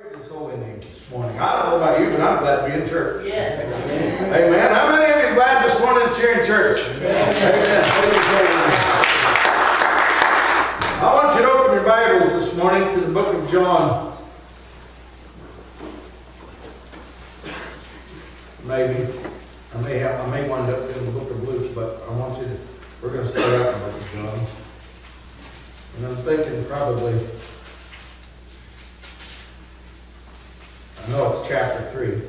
Praise His holy name this morning. I don't know about you, but I'm glad to be in church. Yes. Amen. How many of you glad this morning that you're in church? Amen. I want you to open your Bibles this morning to the book of John. Maybe. I may have, I may wind up in the book of Luke, but I want you to, we're going to start out in the book of John. And I'm thinking probably, Know it's chapter 3.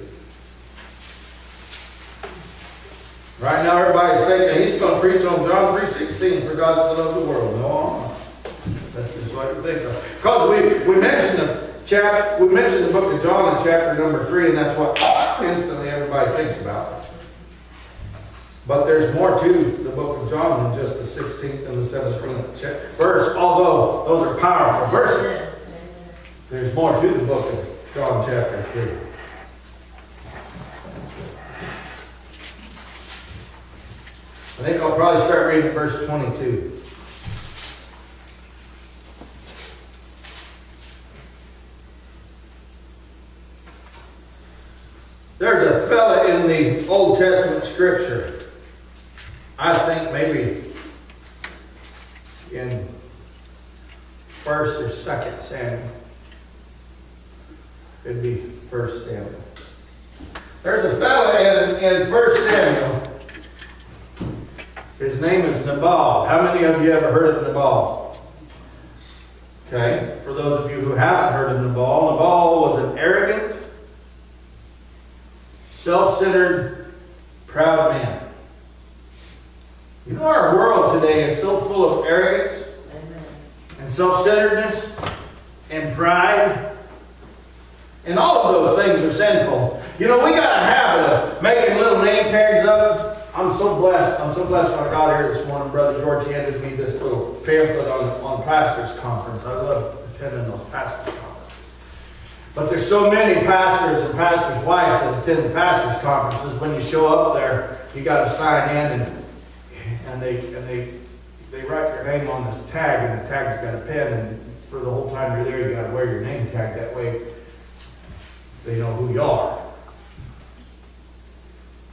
Right now, everybody's thinking he's going to preach on John 3.16, for God so loved the world. No, That's just what you think of. Because we, we mentioned the chap, we mentioned the book of John in chapter number 3, and that's what instantly everybody thinks about. But there's more to the book of John than just the 16th and the 17th verse, although those are powerful verses. There's more to the book of John chapter 3. I think I'll probably start reading verse 22. There's a fella in the Old Testament scripture, I think maybe in first or second Samuel. It'd be first Samuel. There's a fellow in, in first Samuel. His name is Nabal. How many of you ever heard of Nabal? Okay, for those of you who haven't heard of Nabal, Nabal was an arrogant, self-centered, proud man. You know our world today is so full of arrogance and self-centeredness and pride. And all of those things are sinful. You know, we got a habit of making little name tags up. I'm so blessed. I'm so blessed when I got here this morning. Brother George handed me this little pamphlet on, on Pastors Conference. I love attending those Pastors Conferences. But there's so many pastors and pastors' wives that attend the Pastors Conferences. When you show up there, you got to sign in and, and, they, and they, they write your name on this tag, and the tag's got a pen. And for the whole time you're there, you got to wear your name tag. That way they know who you are.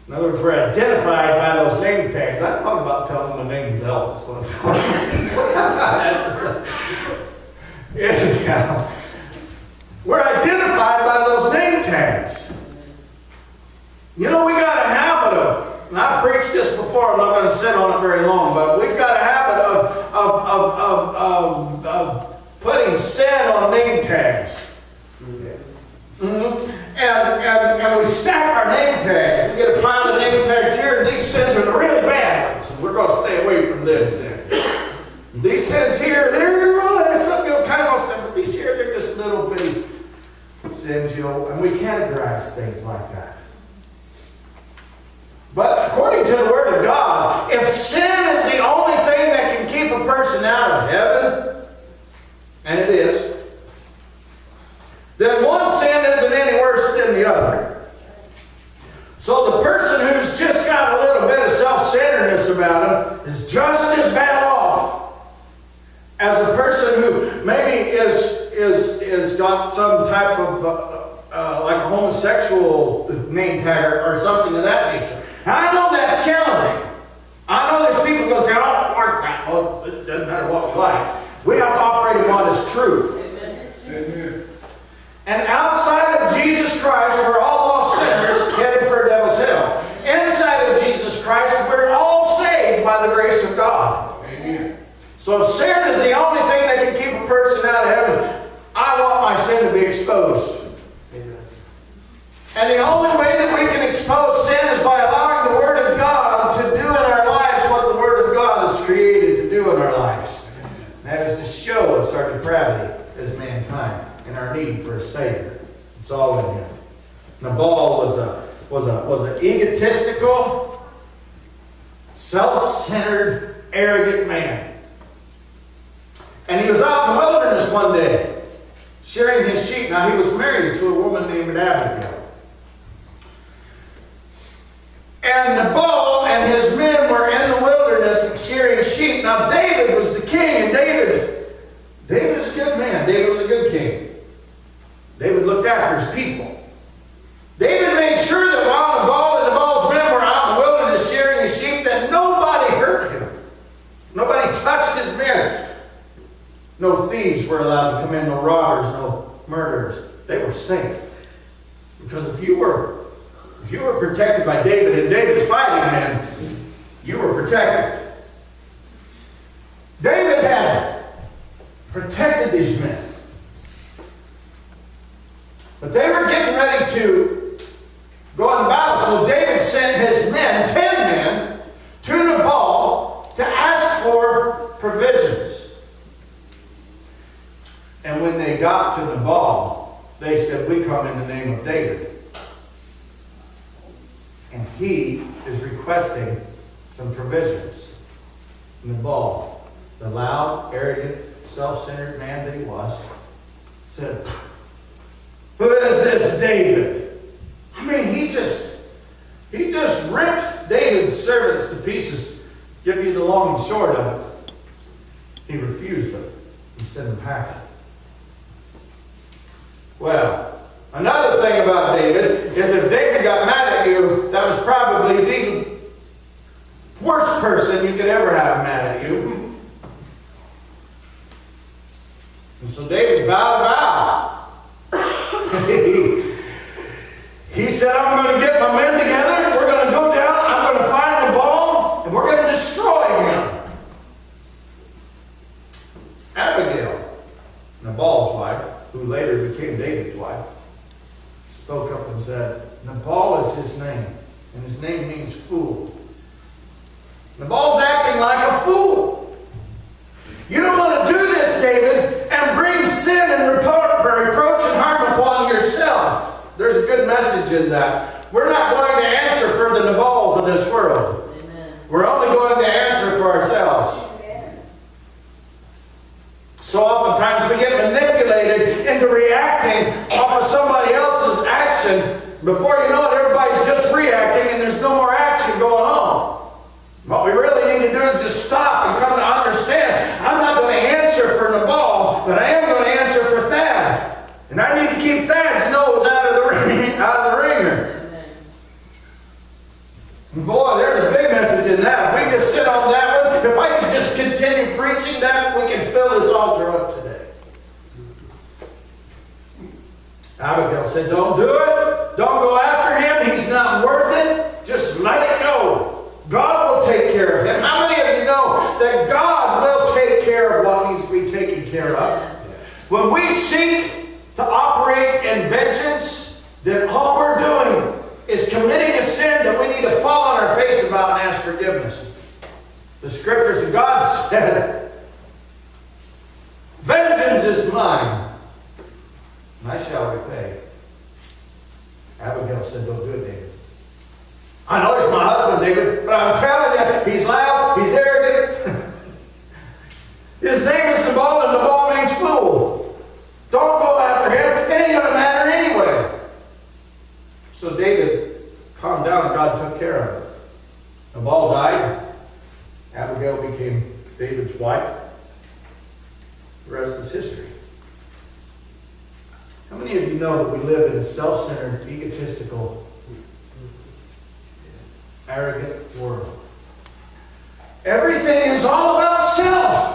In other words, we're identified by those name tags. I thought about telling them my name's Elvis one time. Anyhow, we're identified by those name tags. You know, we got a habit of, and I've preached this before, I'm not going to sit on it very long, but we've got a habit of, of, of, of, of, of putting sin on name tags. Mm-hmm. And, and, and we stack our name tags. We get a pile of name tags here, and these sins are the really bad ones. And we're going to stay away from them sins. These sins here, they're well, that's you know, kind of stuff, but these here, they're just little bitty sins, you know, and we categorize things like that. But according to the Word of God, if sin is the only thing that can keep a person out of heaven, and it is, then one sin isn't any worse than the other. So the person who's just got a little bit of self-centeredness about him is just as bad off as a person who maybe is is is got some type of uh, uh, like a homosexual name tag or, or something of that nature. Now, I know that's challenging. I know there's people going to say, "Oh, Mark, well, it doesn't matter what we like." We have to operate in what is truth. Amen. And outside of Jesus Christ, we're all lost sinners headed for a devil's hell. Inside of Jesus Christ, we're all saved by the grace of God. Amen. So if sin is the only thing that can keep a person out of heaven, I want my sin to be exposed. Amen. And the only way that we can expose sin is by allowing the Word of God to do in our lives what the Word of God is created to do in our lives. That is to show us our depravity as mankind and our need for a Savior. It's all in Him. Nabal was a was a was an egotistical, self-centered, arrogant man. And he was out in the wilderness one day, shearing his sheep. Now he was married to a woman named Abigail. And Nabal and his men were in the wilderness shearing sheep. Now David was the king, and David, David was a good man. David was a good king. David looked after his people. David made sure that while Nabal and Nabal's men were out in the wilderness shearing the sheep, that nobody hurt him. Nobody touched his men. No thieves were allowed to come in, no robbers, no murderers. They were safe. Because if you were if you were protected by David and David's fighting men, you were protected. David had protected these men. But they were getting ready to go in battle. So David sent his men, ten men, to Nabal to ask for provisions. And when they got to Nabal, they said, We come in the name of David. And he is requesting some provisions. Nabal, the loud, arrogant, self centered man that he was, said, Who is this David? I mean, he just he just ripped David's servants to pieces. Give you the long and short of it. He refused them. He sent them packing. Well, another thing about David is if David got mad at you, that was probably the worst person you could ever have mad at you. And so David vowed a vow. he said, I'm going to get my men together. We're going to go down. I'm going to find Nabal, and we're going to destroy him. Abigail, Nabal's wife, who later became David's wife, spoke up and said, Nabal is his name, and his name means fool. Nabal's acting like a fool. You don't want to do this, David, and bring sin and reproach and harm upon yourself. There's a good message in that. We're not going to answer for the Nabals of this world. Amen. We're only going to answer for ourselves. So oftentimes we get manipulated into reacting off of somebody else's action. Before you know it, everybody's just reacting and there's no more action going on. What we really need to do is just stop and come to understand I'm not going to answer for Nabal, Vengeance is mine, and I shall repay. Abigail said, Don't do it, David. I know it's my husband, David, but I'm telling you, he's loud, he's arrogant. His name is Nabal, and Nabal means fool. Don't go after him. It ain't going to matter anyway. So David calmed down and God took care of it. Nabal died. Abigail became David's wife. The rest is history. How many of you know that we live in a self-centered, egotistical, arrogant world. Everything is all about self.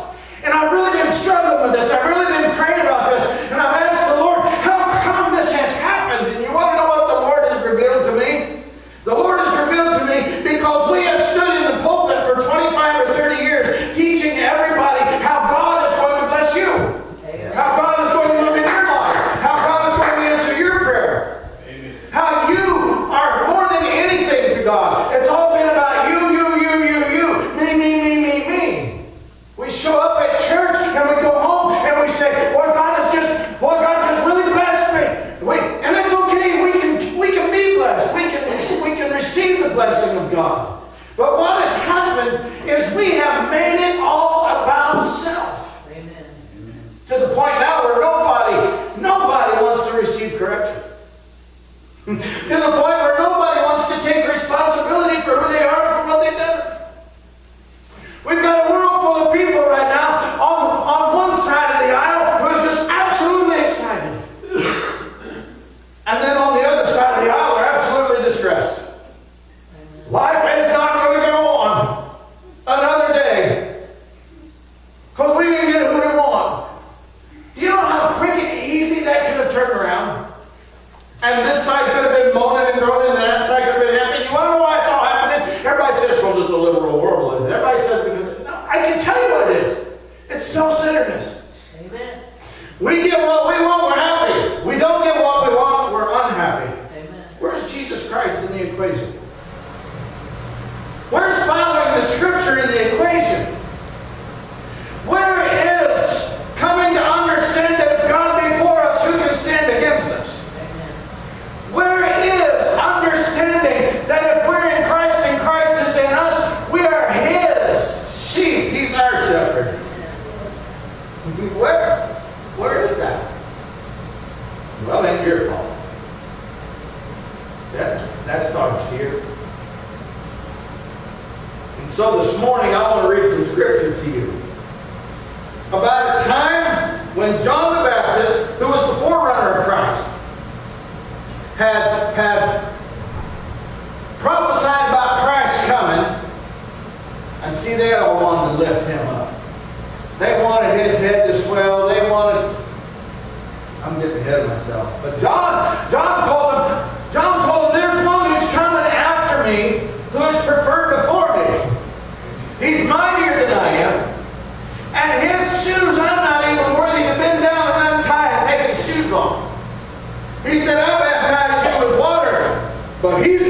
But he's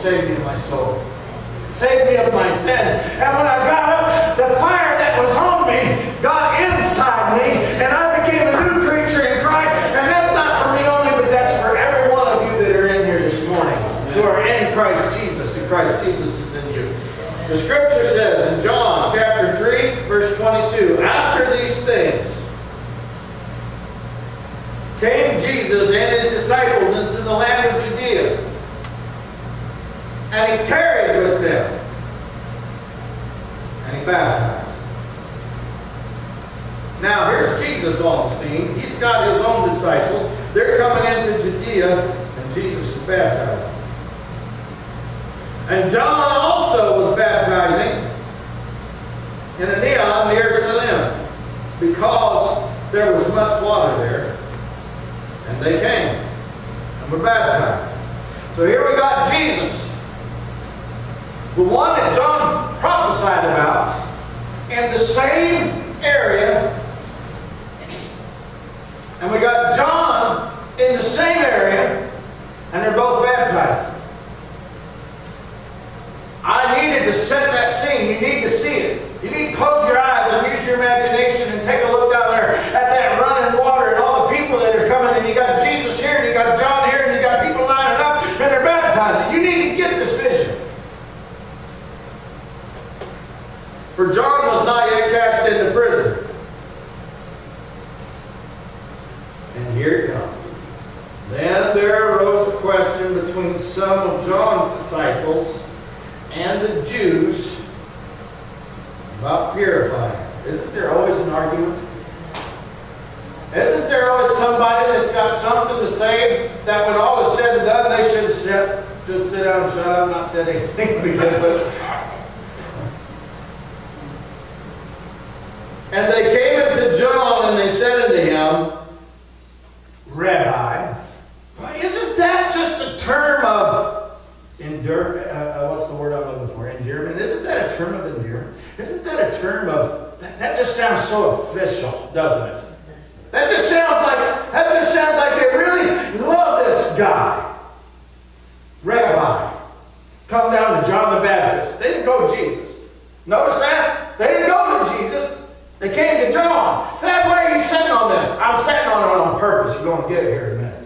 save me of my soul. Save me of my sins. And when I got up, the fire that was on me got inside me, and I became a new creature in Christ. And that's not for me only, but that's for every one of you that are in here this morning, who are in Christ Jesus, and Christ Jesus is in you. The scripture says in John chapter 3, verse 22, after these things, came Jesus and his disciples into the land of. And he tarried with them. And he baptized. Now here's Jesus on the scene. He's got his own disciples. They're coming into Judea, and Jesus is baptizing. And John also was baptizing in Aenon near Salim, because there was much water there. And they came and were baptized. So here we got Jesus, the one that John prophesied about, in the same area. And we got John in the same area, and they're both baptized. I needed to set that scene. You need to see it. You need to close your eyes and use your imagination and take a look down there at that running water and all the people that are coming. And you got Jesus here, and you got John here, and you got people lining up, and they're baptizing. You need to get this vision. For John was not yet cast into prison. And here it comes. Then there arose a question between some of John's disciples and the Jews about purifying. Isn't there always an argument? Isn't there always somebody that's got something to say that when all is said and done, they should just sit down and shut up, not say anything begin with? And they came unto John and they said unto him, Rabbi, isn't that just a term of endure? Uh, uh, what's the word I'm looking for? Endearment. Isn't that a term of endearment? Isn't that a term of that, that just sounds so official, doesn't it? That just sounds like that just sounds like they really love this guy. Rabbi, come down to John the Baptist. They didn't go to Jesus. Notice that? They didn't go. They came to John. Why are you sitting on this? I'm sitting on it on purpose. You're going to get it here in a minute.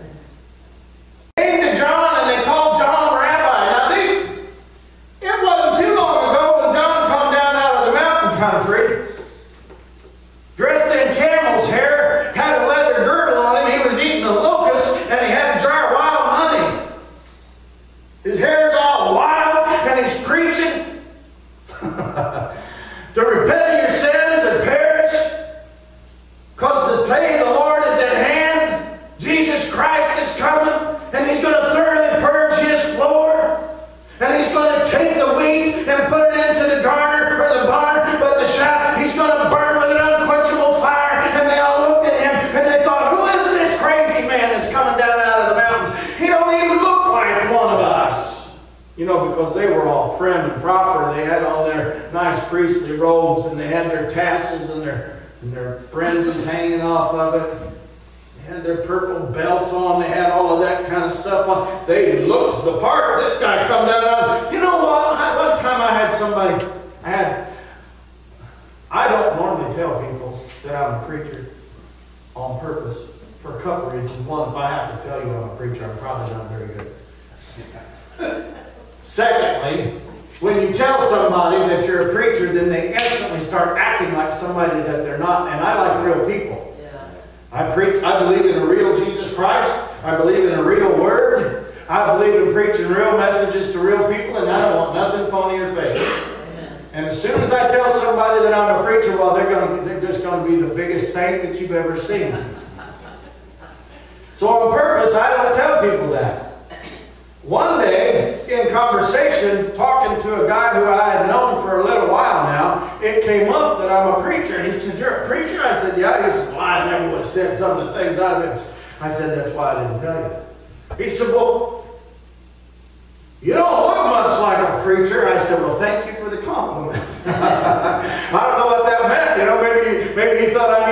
You know, because they were all prim and proper. They had all their nice priestly robes and they had their tassels and their, and their fringes hanging off of it. They had their purple belts on. They had all of that kind of stuff on. They looked the part. This guy come down. You know what? One time I had somebody. I had. I don't normally tell people that I'm a preacher on purpose for a couple reasons. One, if I have to tell you I'm a preacher, I'm probably not very good. Secondly, when you tell somebody that you're a preacher, then they instantly start acting like somebody that they're not. And I like real people. I preach, I believe in a real Jesus Christ. I believe in a real word. I believe in preaching real messages to real people, and I don't want nothing phony or fake. And as soon as I tell somebody that I'm a preacher, well, they're going to, they're just going to be the biggest saint that you've ever seen. So on purpose, I don't tell people that. One day, in conversation, talking to a guy who I had known for a little while now, it came up that I'm a preacher. And he said, You're a preacher? I said, Yeah. He said, Well, I never would have said some of the things I've been. I said, That's why I didn't tell you. He said, Well, you don't look much like a preacher. I said, Well, thank you for the compliment. I don't know what that meant. You know, maybe, maybe he thought I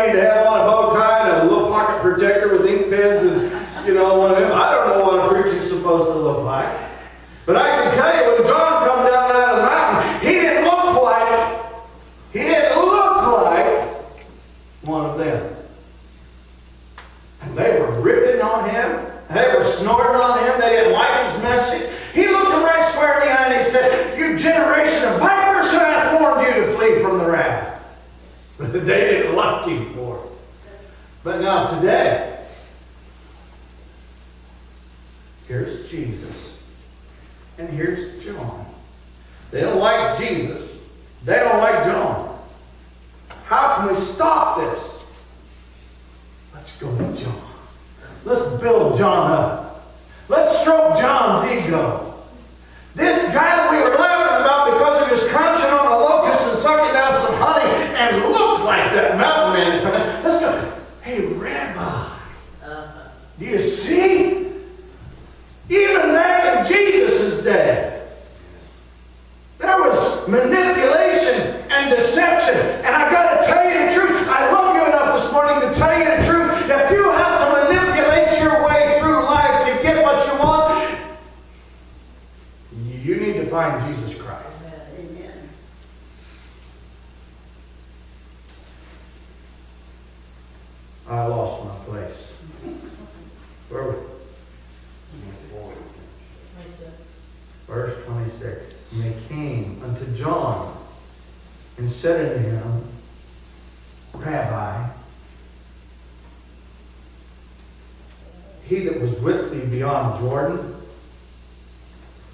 beyond Jordan,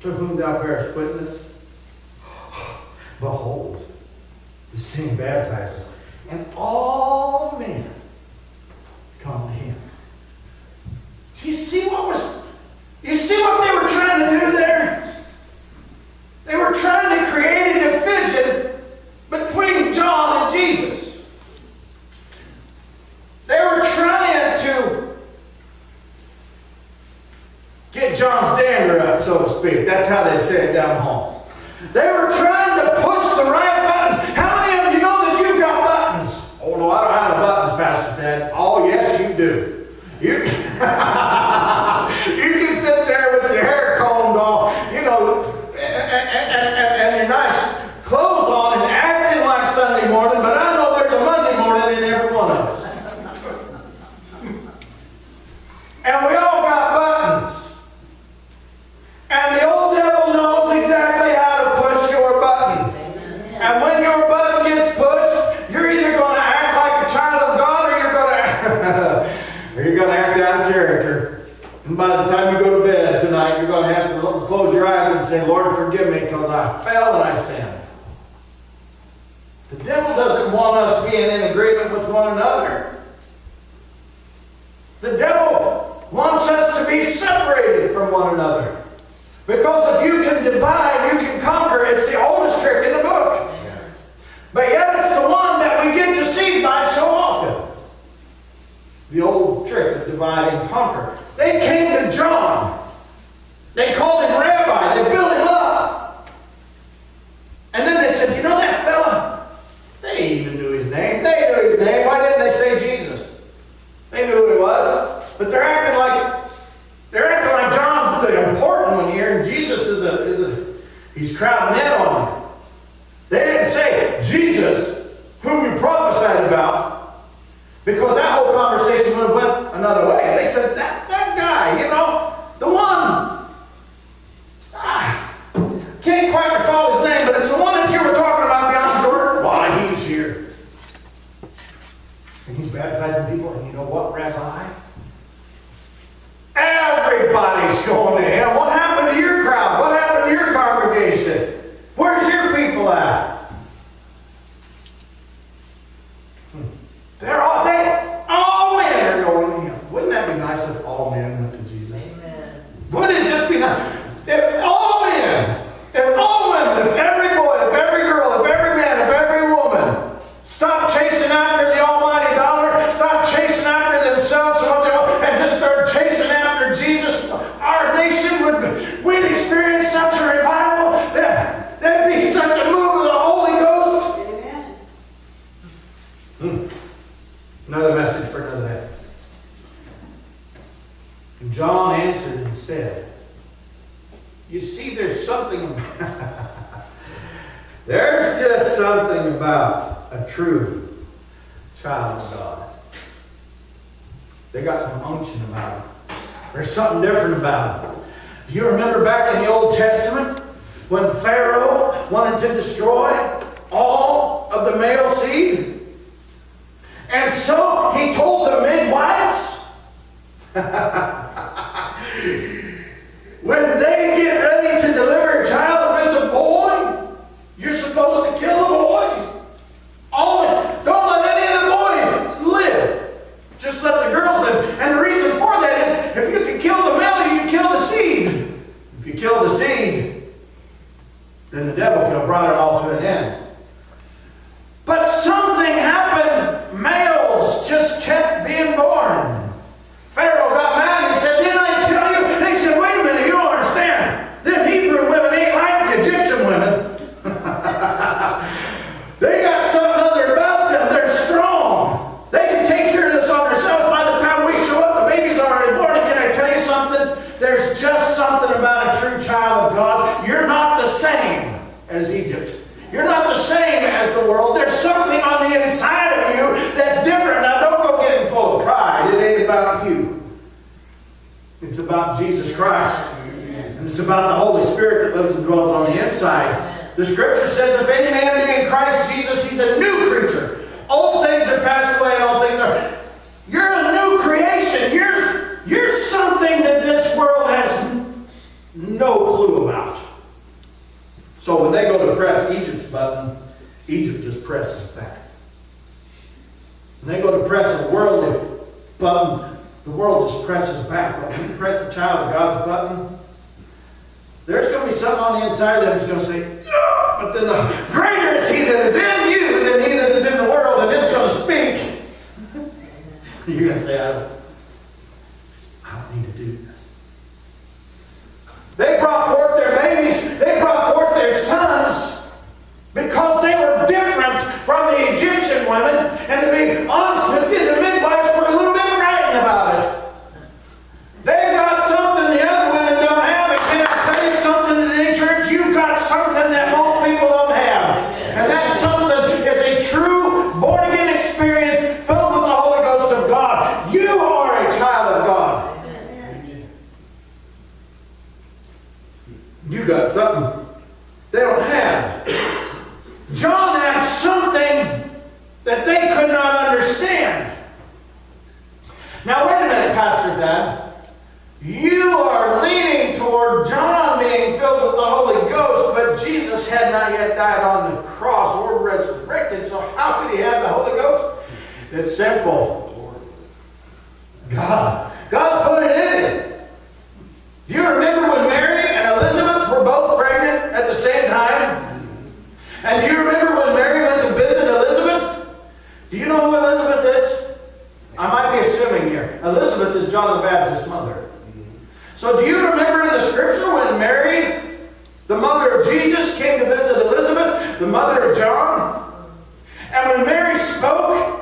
to whom thou bearest witness, behold, the same baptizes, and all men come to him. Do you see what was, you see what they were to do there? They were trying to create a division between John and Jesus. They were trying to get John's dander up, so to speak. That's how they'd say it down home. They were trying to push the right buttons. How many of you know that you've got buttons? Oh, no, I don't have no buttons, Pastor Thad. Oh, yes, you do. You of divide and conquer. They came to John. They called him rabbi. They built him up. And then they said, you know that fella? They even knew his name. They knew his name. Why didn't they say Jesus? They knew who he was. But they're acting like they're acting like John's the important one here, and Jesus is a is a he's crowding in There's just something about a true child of God. They got some unction about them. There's something different about them. Do you remember back in the Old Testament when Pharaoh wanted to destroy all of the male seed? And so he told the midwives. And the reason for that is if you can kill the male, you can kill the seed. If you kill the seed, then the devil could have brought it all to an end. So when they go to press Egypt's button, Egypt just presses back. When they go to press a worldly button, the world just presses back. But when you press a child of God's button, there's going to be something on the inside of them that's going to say, yeah! but then the greater is he that is in you than he that is in the world, and it's going to speak. You're going to say, I don't, I don't need to do this. They brought forth and the here. Elizabeth is John the Baptist's mother. So do you remember in the scripture when Mary, the mother of Jesus, came to visit Elizabeth, the mother of John? And when Mary spoke,